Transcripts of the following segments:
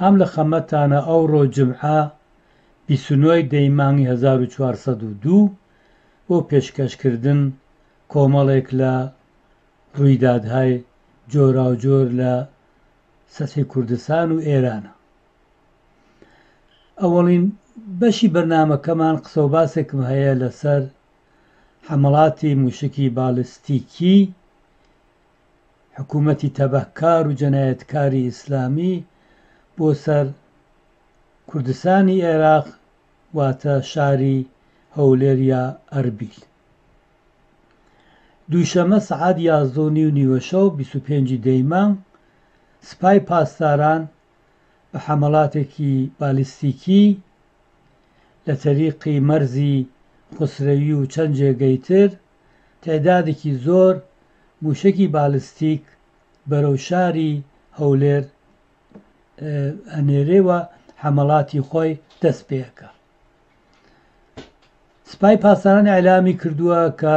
ئام لە خەمەتانە ئەوڕۆ جمعە بیسنۆی دەی مانگی 1402 بۆ پێشکەشکردن کۆمەڵێک لە ڕوویدادهای جۆراوجۆر لە سەتحی کوردستان و ئێرانە ئەوەڵین بەشی بەرنامەکەمان قسەوباسێکم هەیە لەسەر حەمەڵاتی موشکی بالستیکی حکوومەتی تەبەکار و جەنایەتکاری ئیسلامی بۆ سەر کوردستانی عێراق واتە شاری هەولێریا ئەربیل دووشەمە سەعات یازدە و نیو نیوەشەو 25 دەیمە سپای پاسداران بە حەمەڵاتێکی بالیستیکی لە تەریقی مەرزی خوسرەوی و چەند جێگەی تر تەیدادێکی زۆر موشەکی بالستیک بەرەو شاری هەولێر ئەنێرێ و حەمەڵاتی خۆی دەست پێەکە سپای پاسداران ئەلامی کردووە کە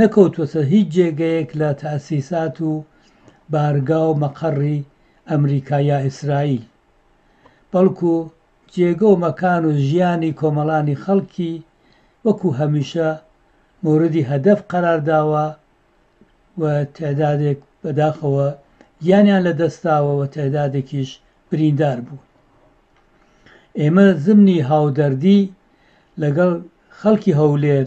نەکەوتووەتە هیچ جێگەیەک لە تەئسیسات و بارگا و مەقەڕی ئەمریکا یا ئیسرائیل، بەڵکو جێگە و مەکان و ژیانی کۆمەڵانی خەڵکی وەکو هەمیشە مۆردی هەدەف قەرار داوە و تەعدادێک بەداخەوە گیانیان لە دەستداوە و تەعدادێکیش بریندار بوون. ئێمە زمنی هاودەردی لەگەڵ خەڵکی هەولێر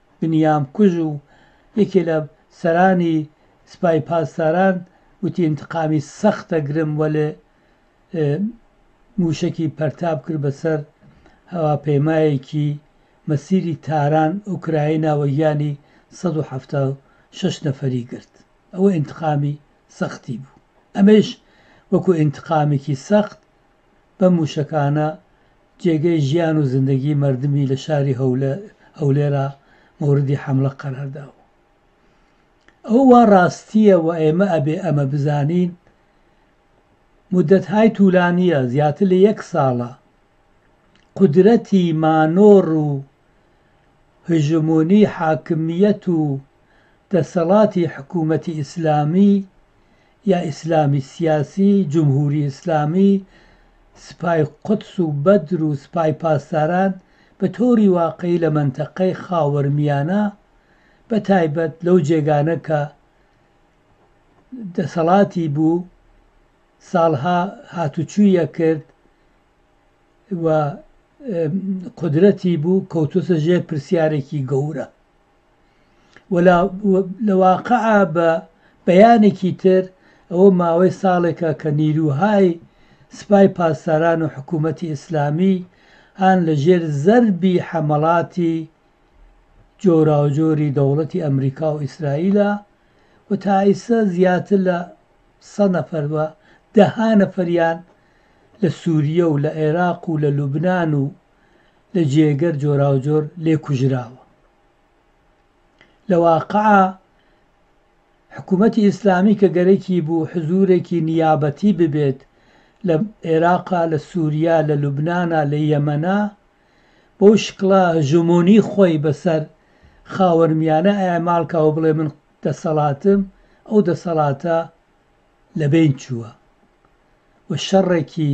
بنیام کوژ و یەکێ لە سەرانی سپای پاسداران وتی انتقامی سەخت ئەگرم وەلێ موشەکی پەرتاب کرد بەسەر هەواپەیمایەکی مەسیری تاران ئوکراینا وە گیانی سەد و حەفتا و شەش نەفەری گرت ئەوە انتقامی سەختی بوو ئەمەیش وەکو انتقامێکی سەخت بەم مووشەکانە جێگەی ژیان و زندگی مەردمی لە شاری هەولێرا مەوردی حەملە قەرار داوە ئەوە وا ڕاستیە و ئێمە ئەبێ ئەمە بزانین مدەتهای توولانیە زیاتر لە یەک ساڵە قدرەتی مانۆڕ و هژمونی حاکمیەت و دەسەڵاتی حکوومەتی ئیسلامی یا ئیسلامی سیاسی، جمهوری ئیسلامی، سپای قودس و بەدر و سپای پاسداران بە تۆری واقعی لە مەنتەقەی خاوەرمیانە بە تایبەت لەو جێگانە کە دەسەڵاتی بوو ساڵها هاتوچوویە کرد و قودرەتی بوو کەوتۆتە ژێر پرسیارێکی گەورە. و لە واقعا بە بەیانێکی تر ئەوە ماوەی ساڵێکە کە نیروهای سپای پاسداران و حکوومەتی ئیسلامی هان لە ژێر زەربی حەمەڵاتی جۆراوجۆری دەوڵەتی ئەمریکا و ئیسرائیلە و تائیسە زیاتر لە سە نەفەر بە دەها نەفەریان لە سووریە و لە عێراق و لە لوبناان و لە جێگەر جۆراوجۆر لێ کوژراوە لە واقعا حکوومەتی ئیسلامی کە گەرەکی بوو حزورێکی نیابەتی ببێت لە عێراقا لە سووریا لە لوبنانا لە یەمەنا بۆ شکڵە ژمۆنی خۆی بەسەر خاوەرمیانە ئەماڵکەوە بڵێ من دەسەڵاتم ئەو دەسەڵاتە لە بین چووە و شەڕێکی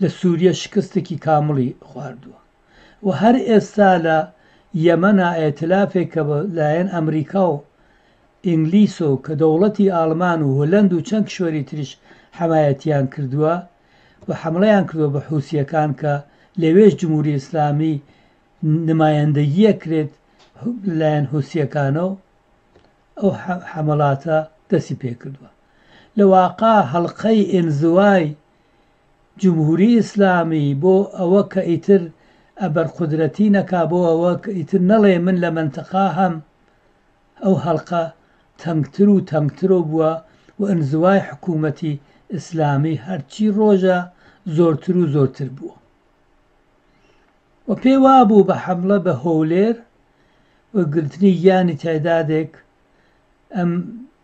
لە سوریە شکستێکی کامڵی خواردووە و هەر ئێستا لە یەمەنا ئێتلافێک کە بە لایەن ئەمریکا و ئینگلیس و کە دەوڵەتی ئاڵمان و هولەند و چەند کشوەری تریش حەمایەتیان کردووە و حەملەیان کردووە بە حوسیەکان کە لەوێش جموری ئیسلامی نمایەندەگیە کرێت لە لایەن حوسیەکانەوە ئەو حەملاتە دەستی پێکردووە. لە واقع هەڵقەی ئینزوای جمهوری ئیسلامی بۆ ئەوە کە ئیتر ئەبەر قودرەتی نەکا بۆ ئەوە کە ئیتر نەڵێ من لە مەنتقا هەم ئەو هەڵقە تەنگتر و تەنگترو بوە و ئنزوای حکومەتی ئیسلامی هەرچی ڕۆژە زۆرترو زۆرتر بوە و پێی وابو بە حەملە بە هۆولێر و گرتنی گیانی تەعدادێک ئەم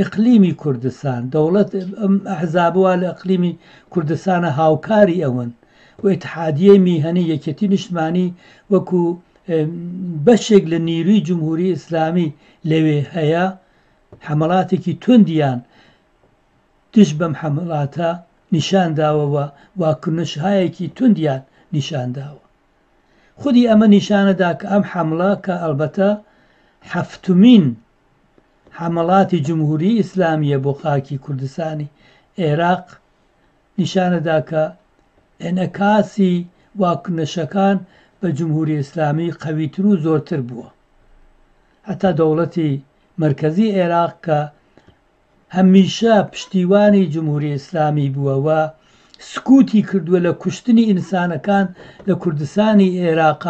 ئیقلیمی کوردستان دەوڵەت ئەم ئەحزابە وا لە ئیقلیمی کوردستانە هاوکاری ئەوەن و ئیتحادییەی میهەنی یەکێتی نیشتمانی وەکو بەشێک لە نیروی جمهوری ئیسلامی لەوێ هەیە حەمەڵاتێکی توندیان دژ بەم حەمەڵاتە نیشان داوە و واکنشهایەکی توندیان نیشان داوە خودی ئەمە نیشانە دا کە ئەم حەمڵە کە ئەلبەتە حەفتمین حەمەڵاتی جمهووری ئیسلامییە بۆ خاکی کوردستانی ئێراق نیشانە دا کە ئێنەکاسی واکنشەکان بە جمهووری ئیسلامی قەویتر و زۆرتر بووە هەتا دەوڵەتی مەرکەزی ئێراق کە هەمیشە پشتیوانی جمهوری ئیسلامی بووە و سکوتی کردووە لە کوشتنی ئینسانەکان لە کوردستانی ئێراق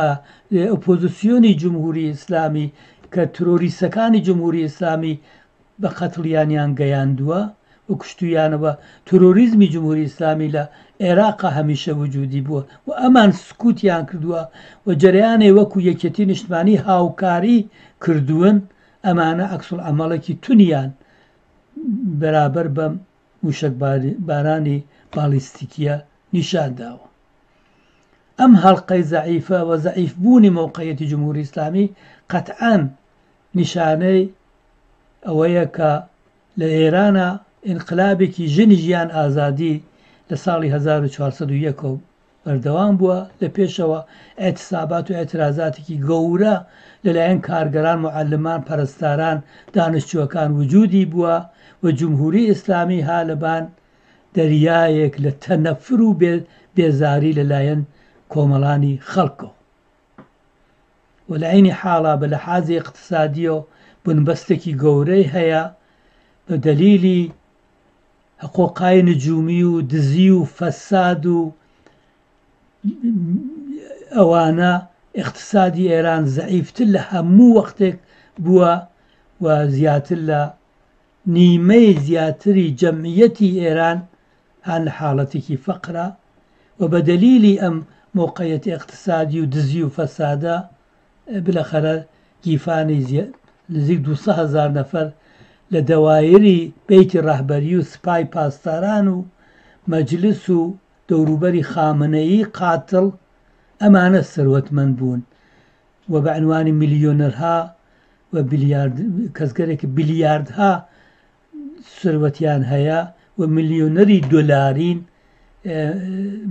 ئۆپۆزسیۆنی جمهوری ئیسلامی کە ترۆریستەکانی جمهوری ئیسلامی بە قەتڵیانیان گەیاندووە و کوشتویانەوە ترۆریزمی جمهوری ئیسلامی لە ئێراق هەمیشە وجودی بووە و ئەمان سکوتیان کردووە و جەریانێ وەکو یەکێتی نیشتمانی هاوکاری کردوون ئەمانە عەکسولعەمەڵێکی تونیان بەرابەر بەم موشەکبارانی باڵیستیکیە نیشان داوە. ئەم هەڵقەی زەعیفە و زەعیف بوونی مەوقعیەتی جمهوری ئیسلامی قەتعەن نیشانەی ئەوەیە کە لە ئێرانە ئینقلابێکی ژنیش یان ئازادی لە ساڵی 1401 بەردەوام بووە لە پێشەوە، ئیعتسابات و ئیعترازاتێکی گەورە لە لایەن کارگەران، موعەلمان، پەرستاران، دانشجووەکان وجوودی بووە و جمهووری ئیسلامی ها لە بان دەریایەک لە تەنەفر و بێ بێزاری لە لایەن کۆمەڵانی خەڵکۆ و لە عەینی حاڵا بە لەحازی ئیقتسادیۆ بنبەستێکی گەورەی هەیە بە دەلیلی حقوقای نجومی و دزی و فەساد و ئەوانە ئیقتسادی ئێران زەعیفتر لە هەموو وەختێک بووە و زیاتر لە نیمەی زیاتری جەمعیەتی ئێران هان لە حاڵەتێکی فەقرە و بە دەلیلی ئەم مۆقعیەتە ئیقتسادی و دزی و فەسادە بلەخەرە گیفانی نزیک دوو سە هەزار نەفەر لە دەوایری بەیتی رەهبەری و سپای پاسداران و مەجلس و دەوروبەری خامنەیی قاتڵ ئەمانە سەروەتمەند بوون و بە عنوانی ملیۆنەرها و کەسگەرێکی بلیاردها سەروەتیان هەیە و ملیۆنەری دۆلارین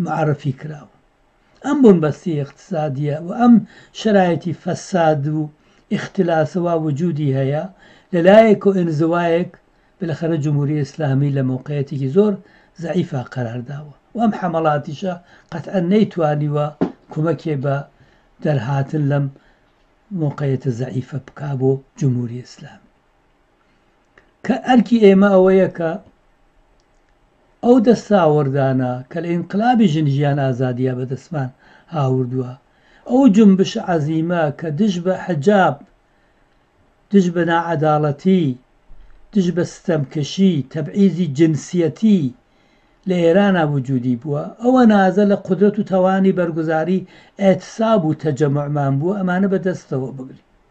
معرفی کراون. ئەم بۆمبەستی ئیقتسادیە و ئەم شەرایتی فەساد و ئیختلاسە وا وجودی هەیە لە لایەک و ئینزوایەک بلخەنە جمهوری ئیسلامی لە مەوقعیەتێکی زۆر زەعیفا قەرار داوە و ئەم حەمەڵاتیشە قەتعەن نەیتوانیوە کومەکێ بە دەرهاتن لەم مەوقعیەتە زەعیفە بکا بۆ جمهوری ئیسلامی. کە ئەرکی ئێمە ئەوەیە کە ئەو دەستاوەردانە کە لە ئینقلابی ژن ژیان ئازادیە بەدەستمان هاوردووە ئەو جنبش عەزیمە کە دژ بە حەجاب دژ بە ناعەداڵەتی دژ بە ستەمکەشی تەبعیزی جنسیەتی لە ئێرانە وجودی بووە ئەوە نازە لە قدرەت و تەوانی بەرگزاری ئەتساب و تەجەمعمان بووە ئەمانە بە دەستەوە بگری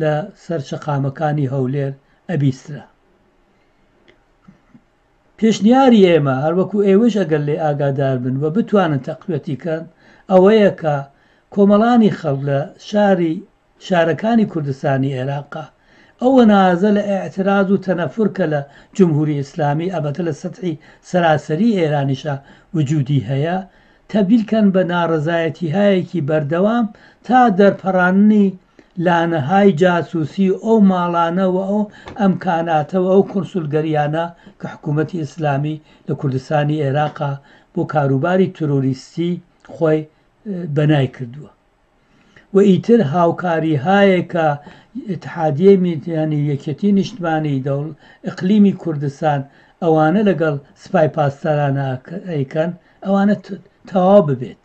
لە سەر شەقامەکانی هەولێر ئەبیسترا. پێشنیاری ئێمە هەروەکو ئێوەش ئەگەر لێ ئاگادار بن و بتوانن تەقوێتی کەن ئەوەیە کە کۆمەڵانی خەڵک لە شاری شارەکانی کوردستانی عێراقا ئەوە نازە لە ئاعتراز و تەنەفر کە لە جمهوری ئیسلامی ئەبەتە لە سەدحی سەراسەری ئێرانیشە وجودی هەیە تەبدیلکەن بە ناڕزایەتیهایەکی بەردەوام تا دەرپەڕاننی لانهای جاسوسی و ئەو ماڵانە و ئەو ئەمکاناتە و ئەو کونسولگەریانە کە حکوومەتی ئیسلامی لە کوردستانی ئێراقا بۆ کاروباری ترۆریستی خۆی بەنای کردووە و ئیتر هاوکاریهایە کە اتحادیە میتیانی یەکێتی نیشتمانی دەوڵ ئەقلیمی کوردستان ئەوانە لەگەڵ سپای پاسدارانە ئەیکەن ئەوانە تەواو ببێت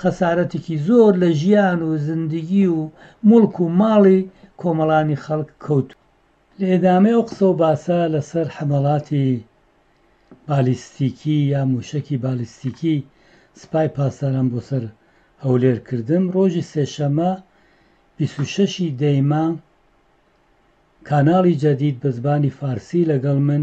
خەسارەتێکی زۆر لە ژیان و زندگی و موڵک و ماڵی کۆمەڵانی خەڵک کەوتووە. لە ئێدامەی ئەو قسە و باسە لە سەر حەمەڵاتی بالیستیکی یا مووشەکی بالیستیکی سپای پاسداران بۆ سەر هەولێر کردم، ڕۆژی سێشەمە بیست و شەش ی دەی مانگ کاناڵی جەدید بە زبانی فارسی لەگەڵ من،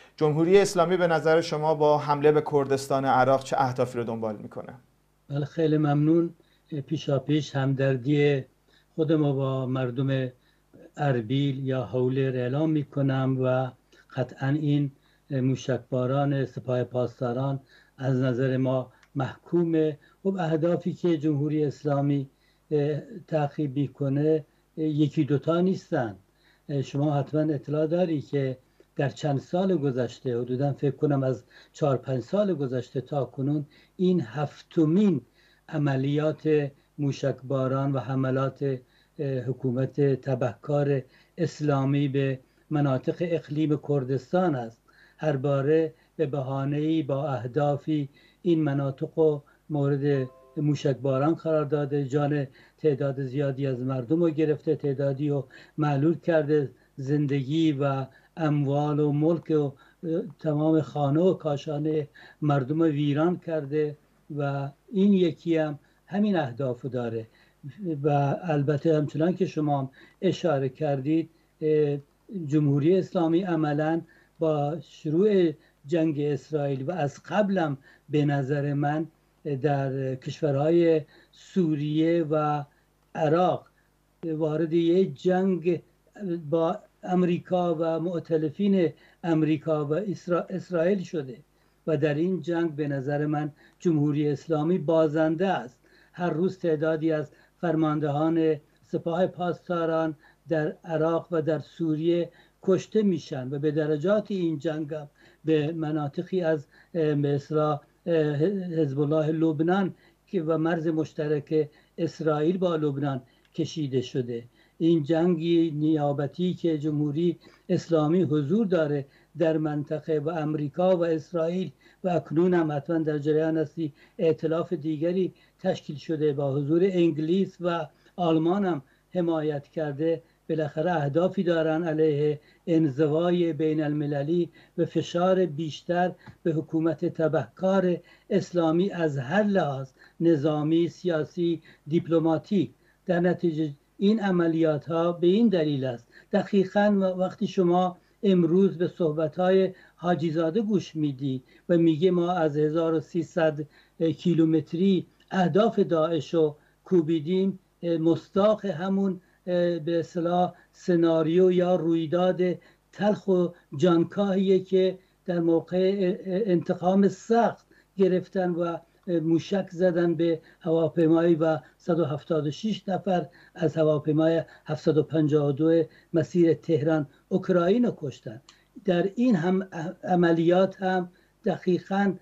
جمهوری اسلامی به نظر شما با حمله به کردستان عراق چه اهدافی رو دنبال میکنه بله خیلی ممنون پیشا پیش همدردی خود ما با مردم اربیل یا هولر اعلام می کنم و قطعا این موشکباران سپاه پاسداران از نظر ما محکومه و خب، به اهدافی که جمهوری اسلامی تعقیب میکنه یکی دوتا نیستن شما حتما اطلاع داری که در چند سال گذشته حدودا فکر کنم از چهار پنج سال گذشته تا کنون این هفتمین عملیات موشکباران و حملات حکومت تبهکار اسلامی به مناطق اقلیم کردستان است هر باره به بهانه‌ای با اهدافی این مناطق رو مورد موشکباران قرار داده جان تعداد زیادی از مردم رو گرفته تعدادی رو معلول کرده زندگی و اموال و ملک و تمام خانه و کاشانه مردم ویران کرده و این یکی هم همین اهداف داره و البته همچنان که شما اشاره کردید جمهوری اسلامی عملا با شروع جنگ اسرائیل و از قبلم به نظر من در کشورهای سوریه و عراق وارد یه جنگ با امریکا و معتلفین امریکا و اسرائیل شده و در این جنگ به نظر من جمهوری اسلامی بازنده است هر روز تعدادی از فرماندهان سپاه پاسداران در عراق و در سوریه کشته میشن و به درجات این جنگ به مناطقی از مصر حزب الله لبنان که و مرز مشترک اسرائیل با لبنان کشیده شده این جنگی نیابتی که جمهوری اسلامی حضور داره در منطقه و امریکا و اسرائیل و اکنون هم حتما در جریان هستی اعتلاف دیگری تشکیل شده با حضور انگلیس و آلمان هم حمایت کرده بالاخره اهدافی دارن علیه انزوای بین المللی و فشار بیشتر به حکومت تبهکار اسلامی از هر لحاظ نظامی، سیاسی، دیپلماتیک در نتیجه این عملیات ها به این دلیل است دقیقا وقتی شما امروز به صحبت های حاجیزاده گوش میدید و میگه ما از 1300 کیلومتری اهداف داعش رو کوبیدیم مستاق همون به اصلاح سناریو یا رویداد تلخ و جانکاهیه که در موقع انتقام سخت گرفتن و موشک زدن به هواپیمایی و 176 نفر از هواپیمای 752 مسیر تهران اوکراین رو کشتن در این هم عملیات هم دقیقا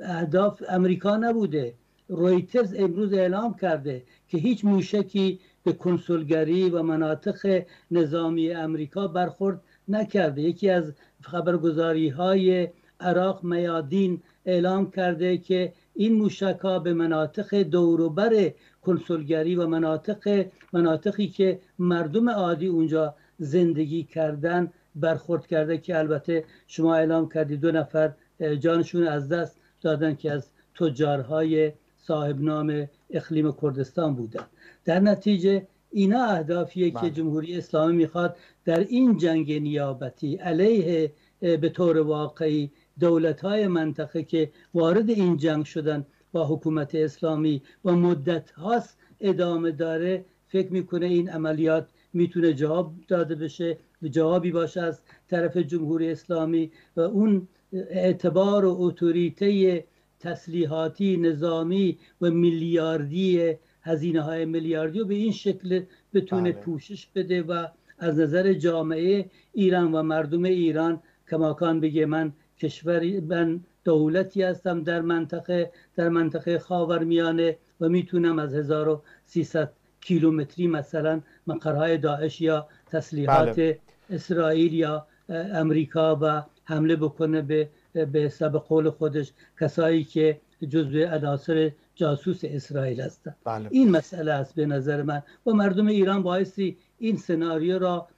اهداف امریکا نبوده رویترز امروز اعلام کرده که هیچ موشکی به کنسولگری و مناطق نظامی امریکا برخورد نکرده یکی از خبرگزاری های عراق میادین اعلام کرده که این موشک ها به مناطق دوروبر کنسولگری و مناطق مناطقی که مردم عادی اونجا زندگی کردن برخورد کرده که البته شما اعلام کردید دو نفر جانشون از دست دادن که از تجارهای صاحب نام اقلیم کردستان بودن در نتیجه اینا اهدافیه که بله. جمهوری اسلامی میخواد در این جنگ نیابتی علیه به طور واقعی دولت های منطقه که وارد این جنگ شدن با حکومت اسلامی و مدت هاست ادامه داره فکر میکنه این عملیات میتونه جواب داده بشه جوابی باشه از طرف جمهوری اسلامی و اون اعتبار و اتوریته تسلیحاتی نظامی و میلیاردی هزینه های میلیاردی و به این شکل بتونه بله. پوشش بده و از نظر جامعه ایران و مردم ایران کماکان بگه من کشوری من دولتی هستم در منطقه در منطقه خاورمیانه و میتونم از 1300 کیلومتری مثلا مقرهای داعش یا تسلیحات بله. اسرائیل یا امریکا و حمله بکنه به به حساب قول خودش کسایی که جزء عناصر جاسوس اسرائیل هستند بله. این مسئله است به نظر من و مردم ایران بایستی این سناریو را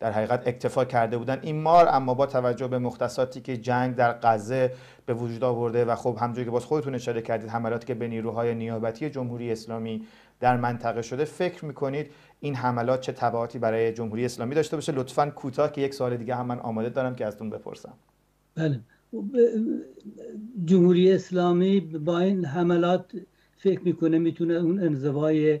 در حقیقت اکتفا کرده بودن این مار اما با توجه به مختصاتی که جنگ در غزه به وجود آورده و خب همونجوری که باز خودتون اشاره کردید حملاتی که به نیروهای نیابتی جمهوری اسلامی در منطقه شده فکر میکنید این حملات چه تبعاتی برای جمهوری اسلامی داشته باشه لطفا کوتاه که یک سال دیگه هم من آماده دارم که ازتون بپرسم بله جمهوری اسلامی با این حملات فکر میکنه میتونه اون انزوای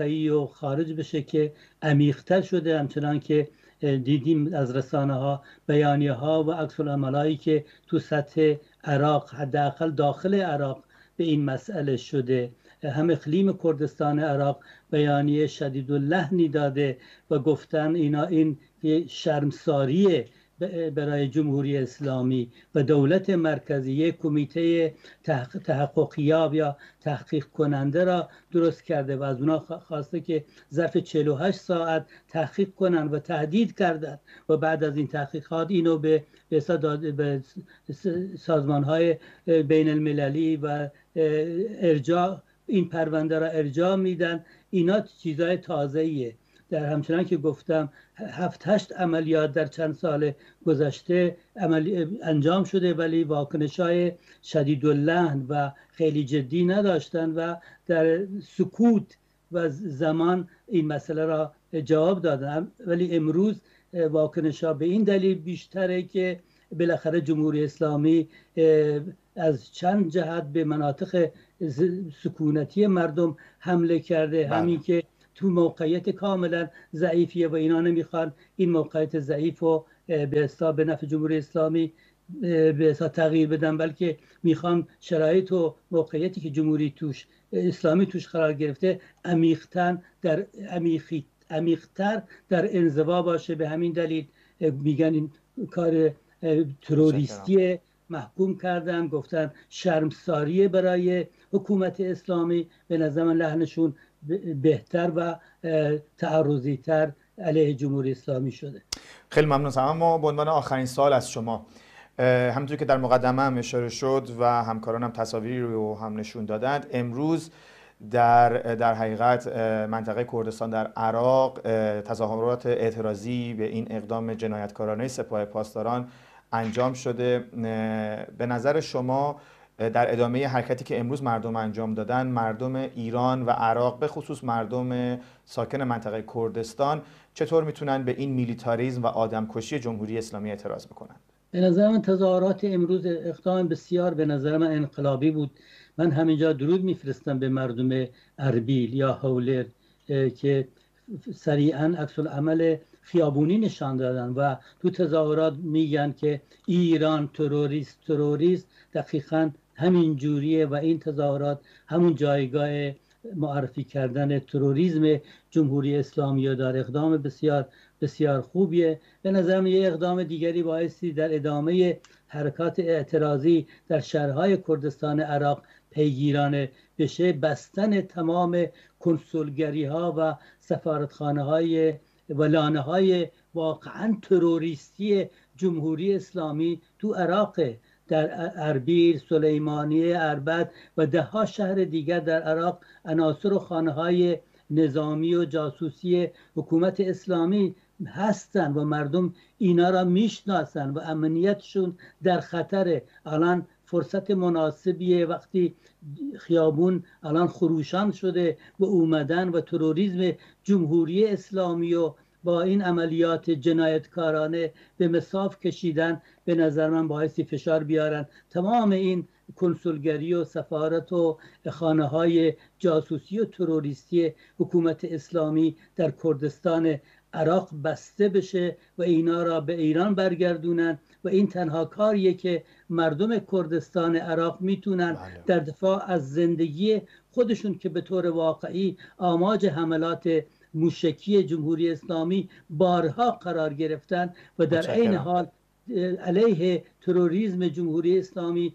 ای و خارج بشه که عمیقتر شده همچنان که دیدیم از رسانه ها ها و عکس هایی که تو سطح عراق حداقل داخل عراق به این مسئله شده هم اقلیم کردستان عراق بیانیه شدید و لحنی داده و گفتن اینا این شرمساریه برای جمهوری اسلامی و دولت مرکزی یک کمیته تحقیقیاب یا تحقیق کننده را درست کرده و از اونا خواسته که ظرف 48 ساعت تحقیق کنند و تهدید کردند و بعد از این تحقیقات اینو به به سازمان های بین المللی و ارجاع این پرونده را ارجاع میدن اینا چیزای تازهیه در همچنان که گفتم هفت هشت عملیات در چند سال گذشته انجام شده ولی واکنش های شدید و لحن و خیلی جدی نداشتن و در سکوت و زمان این مسئله را جواب دادن ولی امروز واکنش به این دلیل بیشتره که بالاخره جمهوری اسلامی از چند جهت به مناطق سکونتی مردم حمله کرده بله. همین که تو موقعیت کاملا ضعیفیه و اینا نمیخوان این موقعیت ضعیف و به حساب به نفع جمهوری اسلامی به حساب تغییر بدن بلکه میخوان شرایط و موقعیتی که جمهوری توش اسلامی توش قرار گرفته عمیقتر در در انزوا باشه به همین دلیل میگن این کار تروریستیه محکوم کردن گفتن شرمساریه برای حکومت اسلامی به نظر من لحنشون بهتر و تعرضی تر علیه جمهوری اسلامی شده خیلی ممنون ما به عنوان آخرین سال از شما همینطوری که در مقدمه هم اشاره شد و همکارانم هم تصاویری رو هم نشون دادند امروز در در حقیقت منطقه کردستان در عراق تظاهرات اعتراضی به این اقدام جنایتکارانه سپاه پاسداران انجام شده به نظر شما در ادامه حرکتی که امروز مردم انجام دادن مردم ایران و عراق به خصوص مردم ساکن منطقه کردستان چطور میتونن به این میلیتاریزم و آدمکشی جمهوری اسلامی اعتراض بکنن به نظر من تظاهرات امروز اقدام بسیار به نظر من انقلابی بود من همینجا درود میفرستم به مردم اربیل یا هولر که سریعا عکس عمل خیابونی نشان دادن و تو تظاهرات میگن که ایران تروریست تروریست دقیقا همین جوریه و این تظاهرات همون جایگاه معرفی کردن تروریزم جمهوری اسلامی و داره اقدام بسیار بسیار خوبیه به نظرم یه اقدام دیگری بایستی در ادامه حرکات اعتراضی در شهرهای کردستان عراق پیگیرانه بشه بستن تمام کنسولگری ها و سفارتخانه های و های واقعا تروریستی جمهوری اسلامی تو عراقه در اربیل، سلیمانیه، اربد و دهها شهر دیگر در عراق عناصر و خانه های نظامی و جاسوسی حکومت اسلامی هستن و مردم اینا را میشناسن و امنیتشون در خطره الان فرصت مناسبیه وقتی خیابون الان خروشان شده و اومدن و تروریزم جمهوری اسلامی و با این عملیات جنایتکارانه به مساف کشیدن به نظر من باعثی فشار بیارن تمام این کنسولگری و سفارت و خانه های جاسوسی و تروریستی حکومت اسلامی در کردستان عراق بسته بشه و اینا را به ایران برگردونن و این تنها کاریه که مردم کردستان عراق میتونن بله. در دفاع از زندگی خودشون که به طور واقعی آماج حملات موشکی جمهوری اسلامی بارها قرار گرفتن و در عین حال علیه تروریزم جمهوری اسلامی